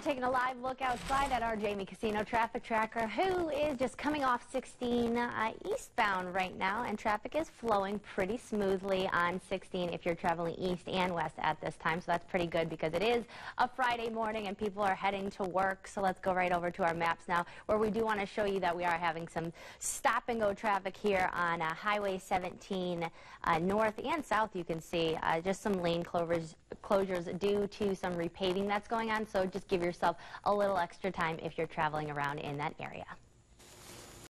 we're taking a live look outside at our Jamie Casino traffic tracker, who is just coming off 16 uh, eastbound right now, and traffic is flowing pretty smoothly on 16 if you're traveling east and west at this time. So that's pretty good because it is a Friday morning and people are heading to work. So let's go right over to our maps now, where we do want to show you that we are having some stop and go traffic here on uh, Highway 17 uh, north and south. You can see uh, just some lane closures, closures due to some repaving that's going on. So just give yourself a little extra time if you're traveling around in that area.